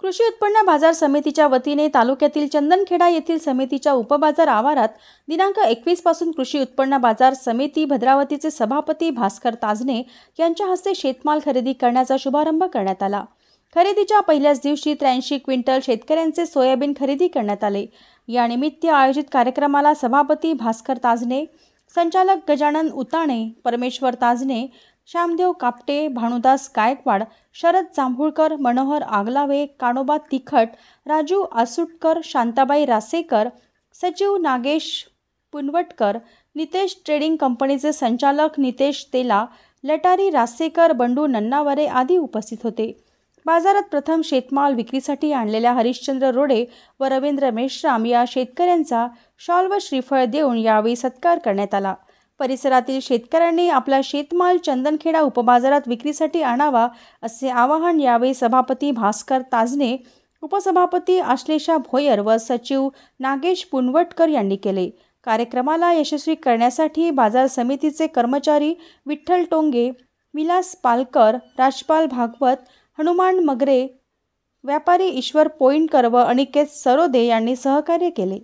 कृषी उत्पन्न बाजार समितीच्या वतीने तालुक्यातील चंदनखेडा येथील समितीच्या उपबाजार आवारात दिनांक एकवीसपासून कृषी उत्पन्न बाजार समिती भद्रावतीचे सभापती भास्कर ताजने यांच्या हस्ते शेतमाल खरेदी करण्याचा शुभारंभ करण्यात आला. खरेदीच्या पहिल्याच दिवशी त्र्याऐंशी क्विंटल शेतकऱ्यांचे सोयाबीन खरेदी करण्यात आले. यानिमित्त आयोजित कार्यक्रमाला सभापती भास्कर ताजने संचालक गजानन उताणे परमेश्वर ताजने श्यामदेव कापटे भानुदास गायकवाड शरद जांभूळकर मनोहर आगलावे काणोबा तिखट राजू आसुटकर शांताबाई रासेकर सचिव नागेश पुनवटकर नितेश ट्रेडिंग कंपनीचे संचालक नितेश तेला लटारी रासेकर बंडू नन्नावरे आदी उपस्थित होते. बाजारात प्रथम शेतमाल विक्रीसाठी आणलेल्या हरिश्चंद्र रोडे व रवींद्र मेश्राम या शेतकऱ्यांचा शॉल व श्रीफळ देऊन यावेळी सत्कार करण्यात आला. परिसरातील शेतकऱ्यांनी आपला शेतमाल चंदनखेडा उपबाजारात विक्रीसाठी आणावा असे आवाहन यावेळी सभापती भास्कर ताजने उपसभापती आश्लेषा भोयर व सचिव नागेश पुनवटकर यांनी केले. कार्यक्रमाला यशस्वी करण्यासाठी बाजार समितीचे कर्मचारी विठ्ठल टोंगे विलास पालकर राजपाल भागवत हनुमान मगरे व्यापारी ईश्वर पोईंटकर व अनिकेत सरोदे यांनी सहकार्य केले.